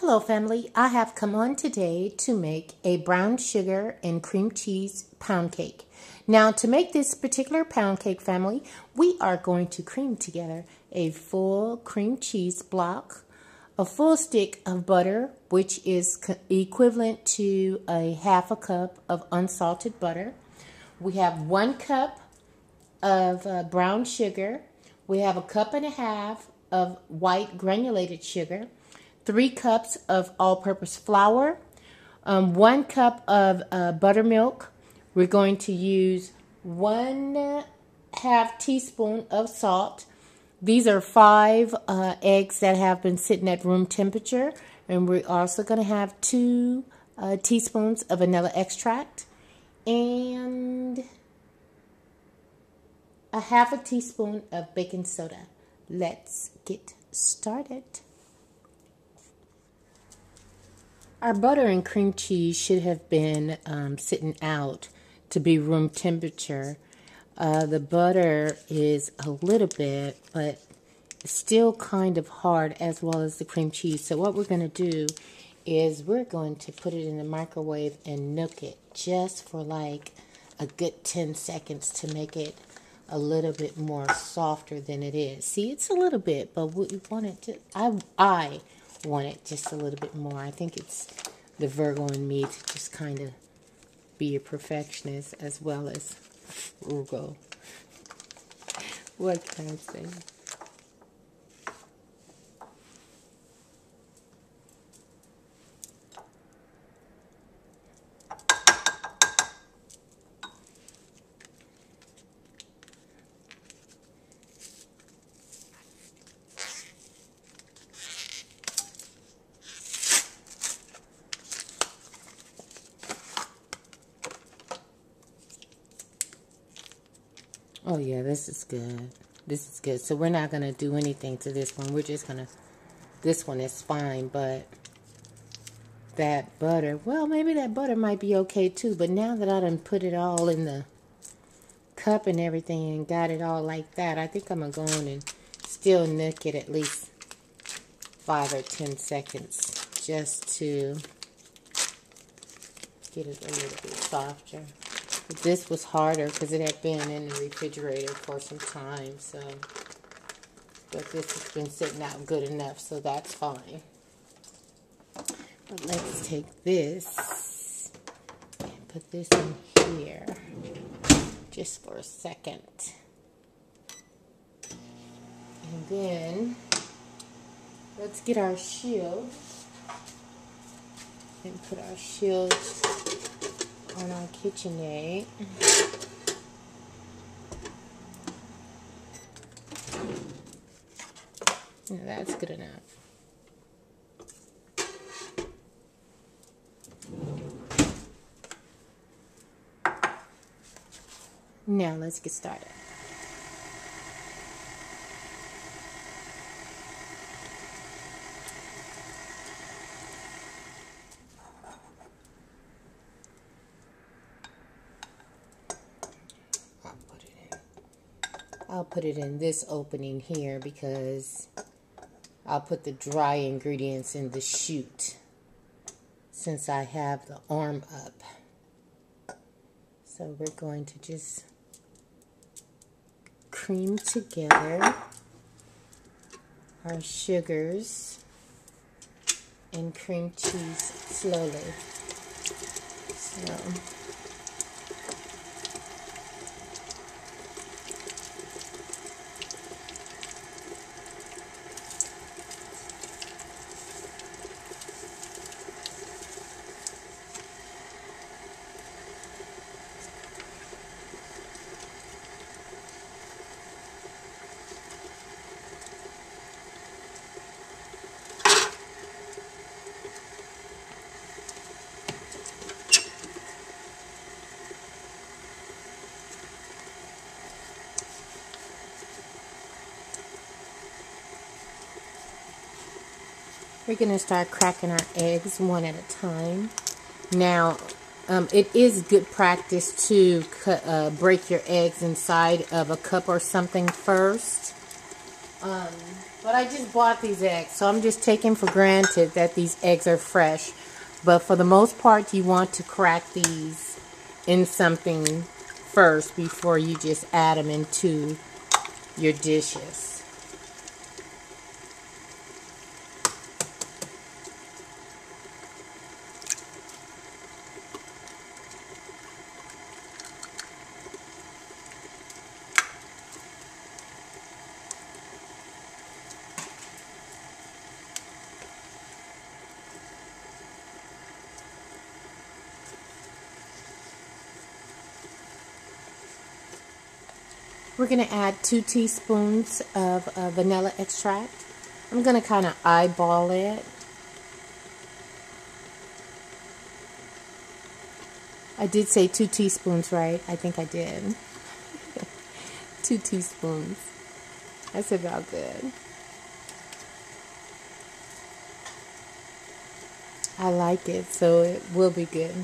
Hello family, I have come on today to make a brown sugar and cream cheese pound cake. Now to make this particular pound cake family, we are going to cream together a full cream cheese block, a full stick of butter, which is equivalent to a half a cup of unsalted butter. We have one cup of uh, brown sugar. We have a cup and a half of white granulated sugar three cups of all-purpose flour, um, one cup of uh, buttermilk. We're going to use one half teaspoon of salt. These are five uh, eggs that have been sitting at room temperature. And we're also going to have two uh, teaspoons of vanilla extract and a half a teaspoon of baking soda. Let's get started. Our butter and cream cheese should have been um, sitting out to be room temperature. Uh, the butter is a little bit, but still kind of hard as well as the cream cheese. So what we're going to do is we're going to put it in the microwave and nook it just for like a good 10 seconds to make it a little bit more softer than it is. See, it's a little bit, but we want it to, I, I want it just a little bit more. I think it's the Virgo in me to just kind of be a perfectionist as well as frugal. What can I say? Oh yeah, this is good. This is good. So we're not going to do anything to this one. We're just going to, this one is fine, but that butter, well, maybe that butter might be okay too. But now that I done put it all in the cup and everything and got it all like that, I think I'm going to go on and still nook it at least five or ten seconds just to get it a little bit softer. This was harder because it had been in the refrigerator for some time. So, but this has been sitting out good enough, so that's fine. But let's take this and put this in here just for a second. And then let's get our shield and put our shield on our KitchenAid. No, that's good enough. Now let's get started. I'll put it in this opening here because I'll put the dry ingredients in the chute since I have the arm up. So we're going to just cream together our sugars and cream cheese slowly. So We're going to start cracking our eggs one at a time. Now, um, it is good practice to uh, break your eggs inside of a cup or something first. Um, but I just bought these eggs, so I'm just taking for granted that these eggs are fresh. But for the most part, you want to crack these in something first before you just add them into your dishes. We're going to add two teaspoons of uh, vanilla extract. I'm going to kind of eyeball it. I did say two teaspoons, right? I think I did. two teaspoons. That's about good. I like it, so it will be good.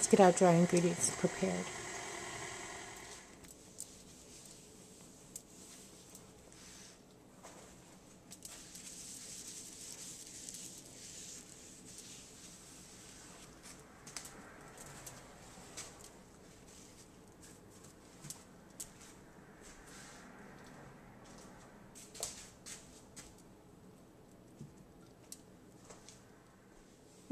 Let's get our dry ingredients prepared.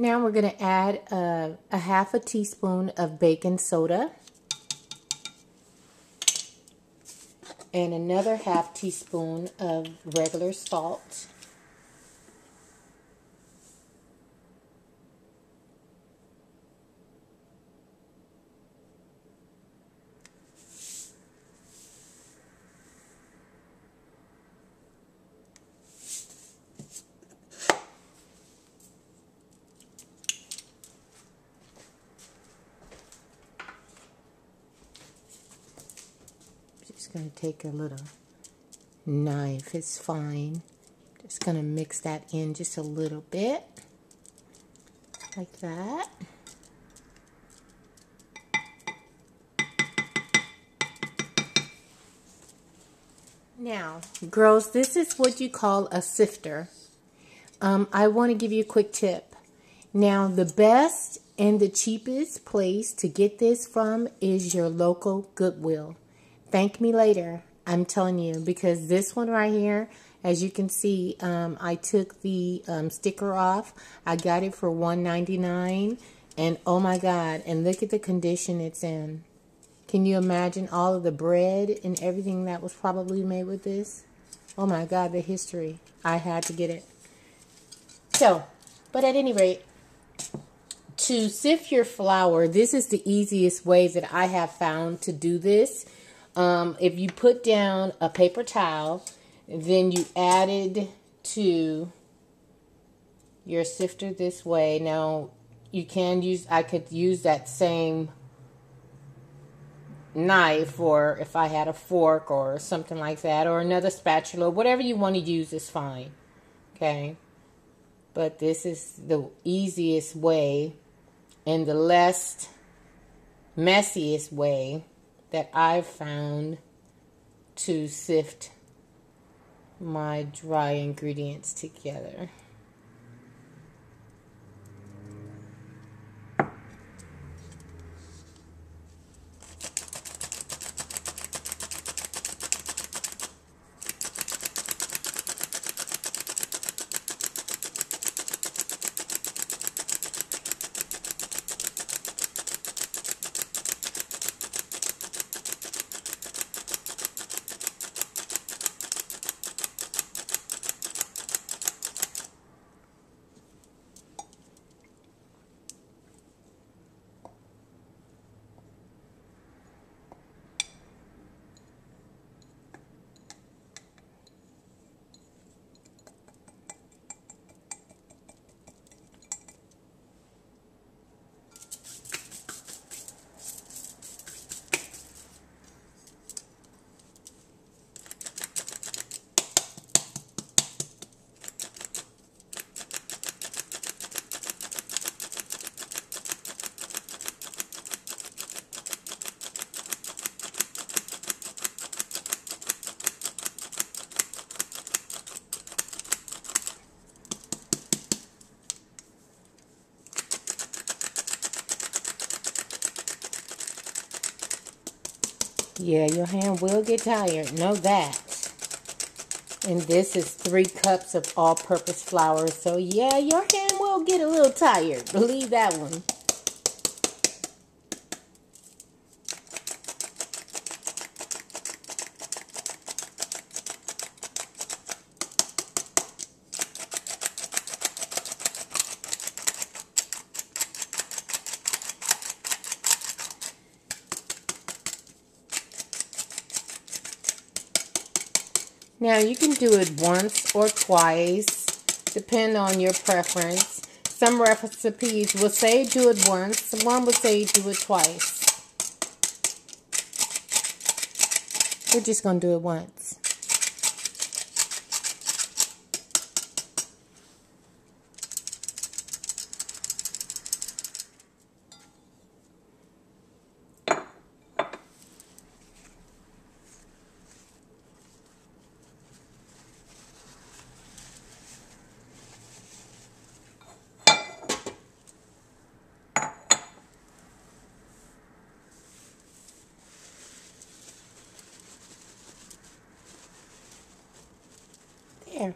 Now we're going to add a, a half a teaspoon of baking soda and another half teaspoon of regular salt. just going to take a little knife. It's fine. Just going to mix that in just a little bit. Like that. Now, girls, this is what you call a sifter. Um, I want to give you a quick tip. Now, the best and the cheapest place to get this from is your local Goodwill. Thank me later. I'm telling you because this one right here, as you can see, um, I took the um, sticker off. I got it for $1.99 and oh my God, and look at the condition it's in. Can you imagine all of the bread and everything that was probably made with this? Oh my God, the history. I had to get it. So, but at any rate, to sift your flour, this is the easiest way that I have found to do this. Um, if you put down a paper towel, then you added to your sifter this way. Now, you can use, I could use that same knife or if I had a fork or something like that or another spatula, whatever you want to use is fine. Okay. But this is the easiest way and the less messiest way that I've found to sift my dry ingredients together. Yeah, your hand will get tired. Know that. And this is three cups of all-purpose flour. So yeah, your hand will get a little tired. Believe that one. Now you can do it once or twice, depend on your preference. Some recipes will say do it once, one will say do it twice. We're just going to do it once. There.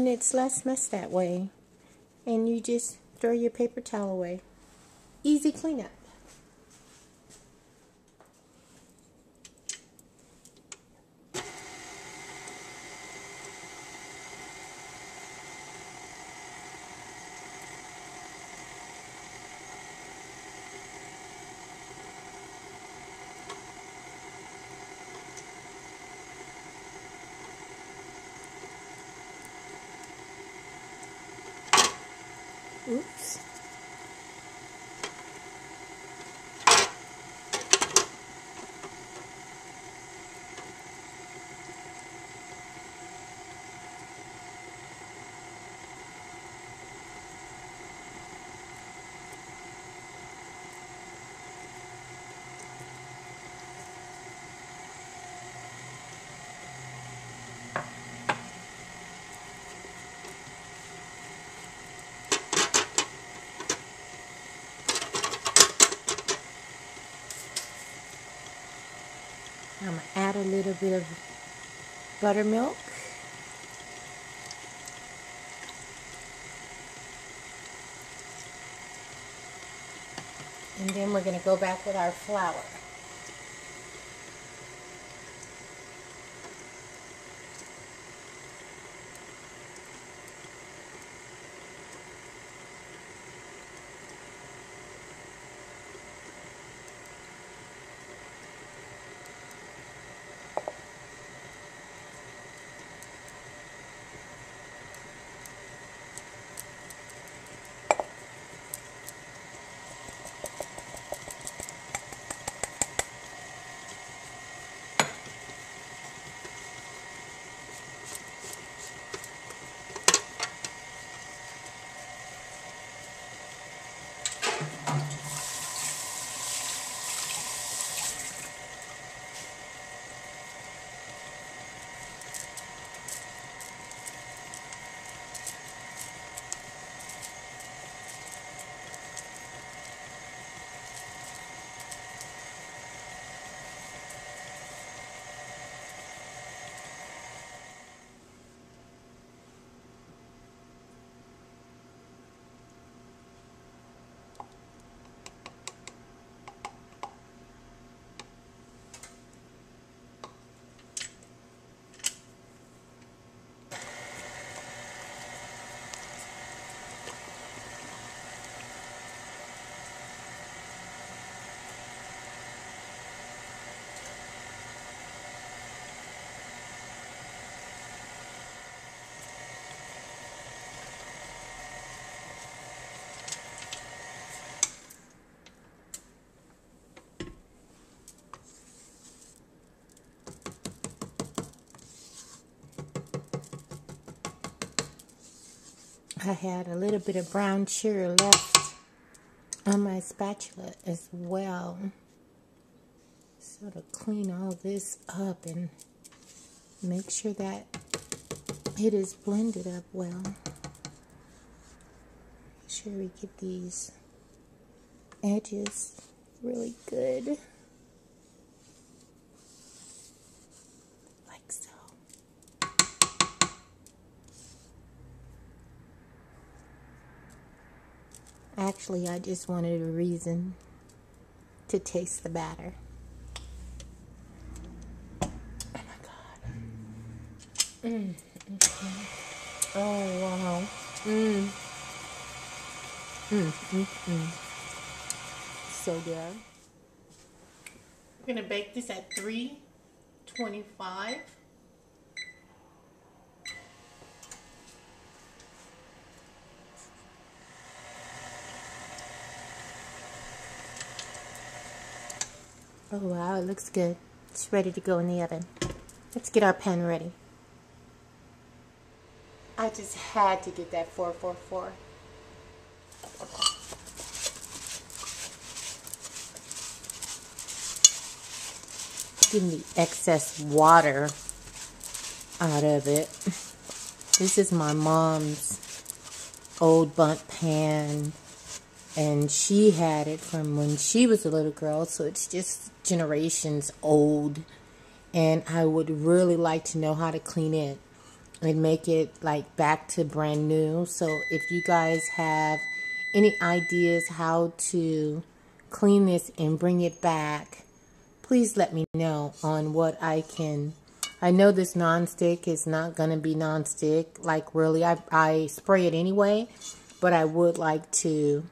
And it's less mess that way. And you just throw your paper towel away. Easy cleanup. I'm going to add a little bit of buttermilk. And then we're going to go back with our flour. I had a little bit of brown sugar left on my spatula as well. So to clean all this up and make sure that it is blended up well. Make sure we get these edges really good. Actually, I just wanted a reason to taste the batter. Oh my God. Mm, mm, mm. Oh, wow. Mm. Mm, mm, mm. So good. We're going to bake this at 325. Oh wow, it looks good. It's ready to go in the oven. Let's get our pan ready. I just had to get that 444. Getting the excess water out of it. This is my mom's old Bundt pan and she had it from when she was a little girl so it's just generations old. And I would really like to know how to clean it and make it like back to brand new. So if you guys have any ideas how to clean this and bring it back please let me know on what I can. I know this non-stick is not going to be non-stick like really. I, I spray it anyway but I would like to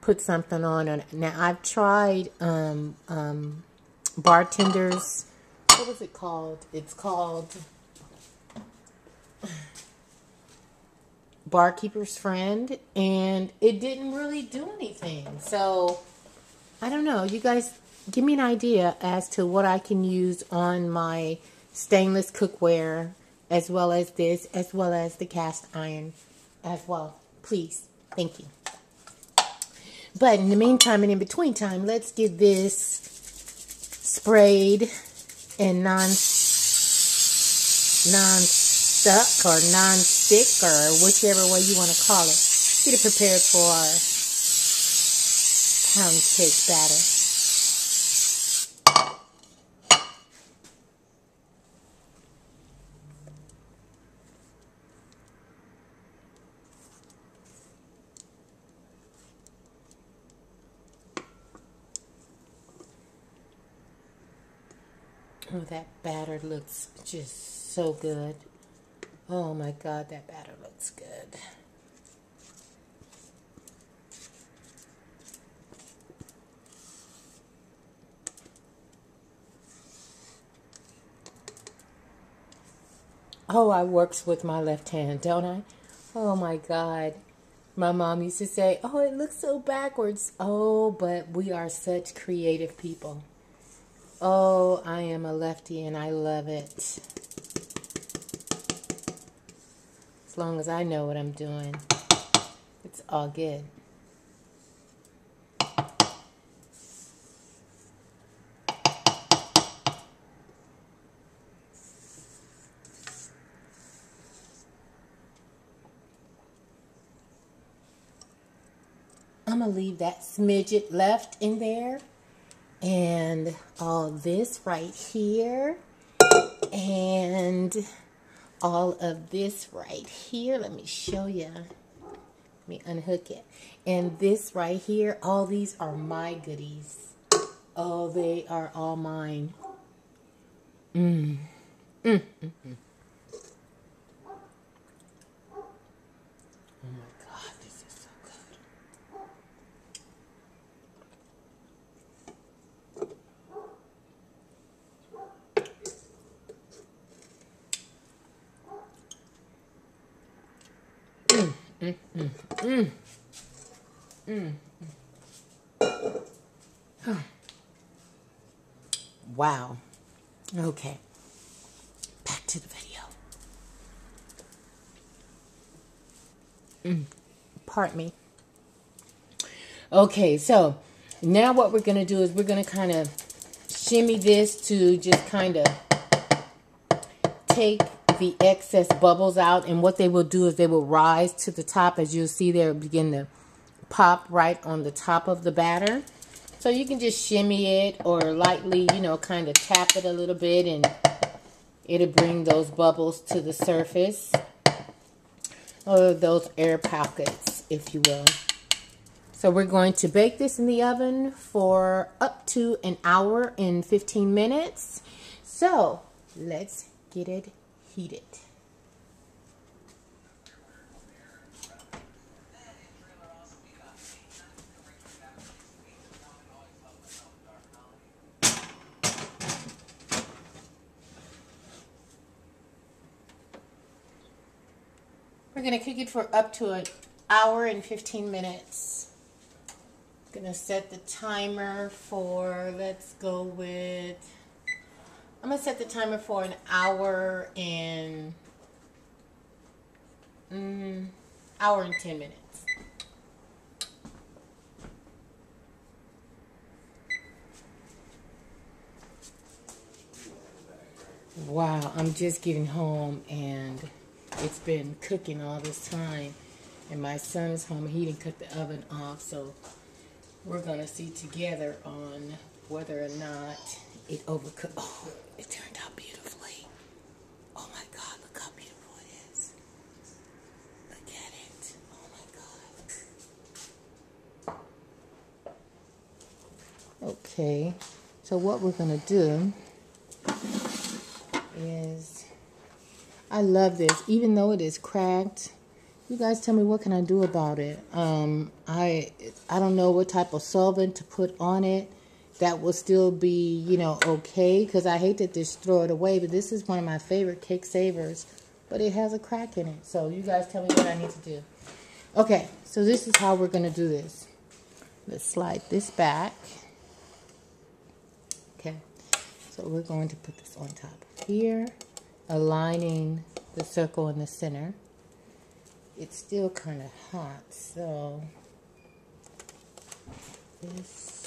put something on it. Now, I've tried um, um, bartenders. What was it called? It's called Barkeeper's Friend, and it didn't really do anything. So, I don't know. You guys give me an idea as to what I can use on my stainless cookware, as well as this, as well as the cast iron as well. Please. Thank you. But in the meantime and in between time, let's get this sprayed and non non-stuck or non-stick or whichever way you want to call it. Get it prepared for our pound cake batter. Oh, that batter looks just so good. Oh my God, that batter looks good. Oh, I works with my left hand, don't I? Oh my God. My mom used to say, oh, it looks so backwards. Oh, but we are such creative people. Oh, I am a lefty and I love it. As long as I know what I'm doing, it's all good. I'm going to leave that smidget left in there and all this right here. And all of this right here. Let me show you let me unhook it. And this right here all these are my goodies. Oh they are all mine. Mm. Mm, mm, mm. Mm, mm, mm. Wow. Okay. Back to the video. Pardon me. Okay, so now what we're going to do is we're going to kind of shimmy this to just kind of take the excess bubbles out and what they will do is they will rise to the top as you'll see they begin to pop right on the top of the batter. So you can just shimmy it or lightly, you know, kind of tap it a little bit and it'll bring those bubbles to the surface. Or those air pockets, if you will. So we're going to bake this in the oven for up to an hour and 15 minutes. So let's get it heated. We're going to cook it for up to an hour and 15 minutes. I'm going to set the timer for, let's go with, I'm going to set the timer for an hour and, mm, hour and 10 minutes. Wow, I'm just getting home and it's been cooking all this time. And my son is home. He didn't cut the oven off. So we're going to see together on whether or not it overcooked. Oh, it turned out beautifully. Oh my God, look how beautiful it is. Look at it. Oh my God. Okay, so what we're going to do is I love this, even though it is cracked. You guys tell me what can I do about it. Um, I I don't know what type of solvent to put on it that will still be, you know, okay. Because I hate to just throw it away, but this is one of my favorite cake savers. But it has a crack in it. So you guys tell me what I need to do. Okay, so this is how we're going to do this. Let's slide this back. Okay, so we're going to put this on top here aligning the circle in the center. It's still kind of hot, so this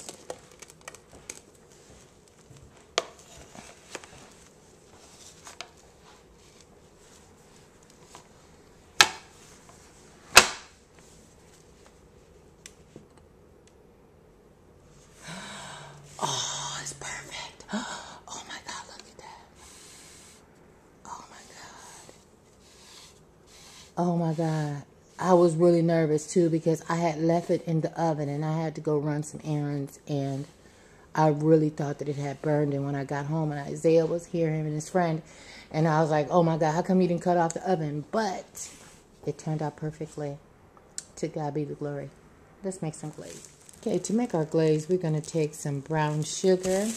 God. I was really nervous too because I had left it in the oven and I had to go run some errands and I really thought that it had burned. And when I got home and Isaiah was here, him and his friend, and I was like, oh my God, how come you didn't cut off the oven? But it turned out perfectly. To God be the glory. Let's make some glaze. Okay, to make our glaze, we're going to take some brown sugar.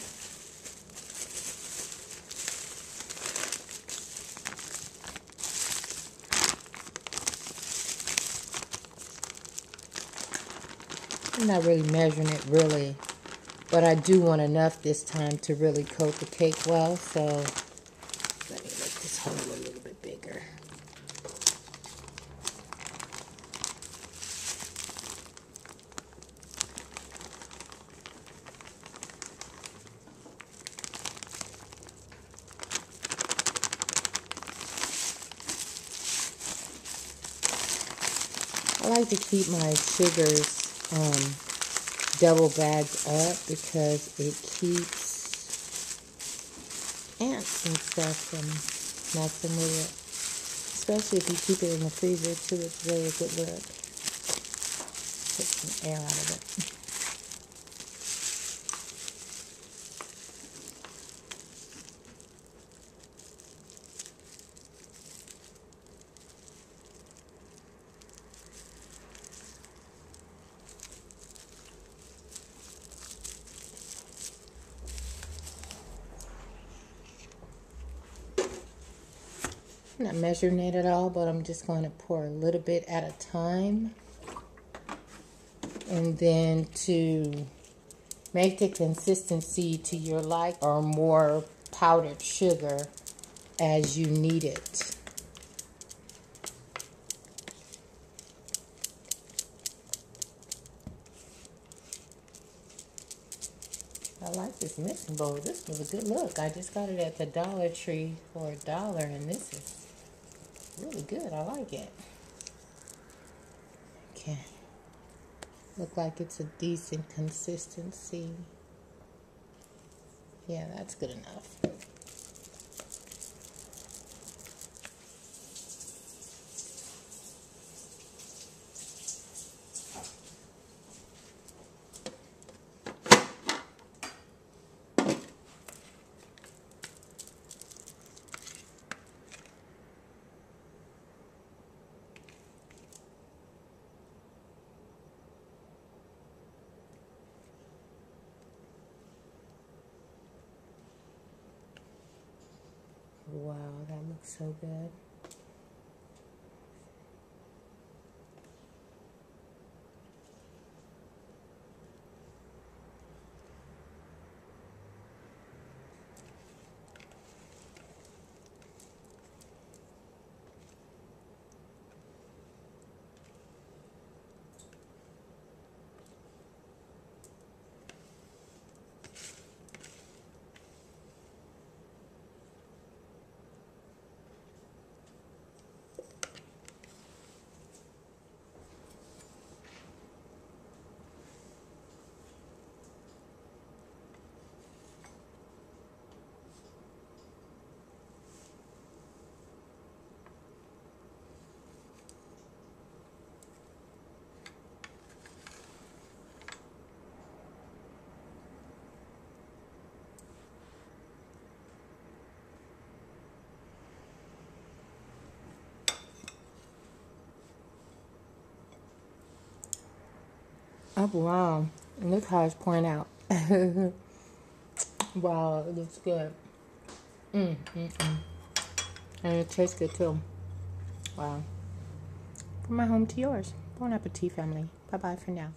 I'm not really measuring it really, but I do want enough this time to really coat the cake well, so let me make this hole a little bit bigger. I like to keep my sugars um, double bagged up because it keeps ants and stuff from messing with it. Especially if you keep it in the freezer too, it's really a good look. Take some air out of it. I'm not at all, but I'm just going to pour a little bit at a time. And then to make the consistency to your like or more powdered sugar as you need it. I like this mixing bowl. This was a good look. I just got it at the Dollar Tree for a dollar, and this is really good. I like it. Okay. Look like it's a decent consistency. Yeah, that's good enough. Wow, that looks so good. Oh wow! Look how it's pouring out. wow, it looks good. Mm, mm, mm. And it tastes good too. Wow. From my home to yours. Bon appetit, family. Bye bye for now.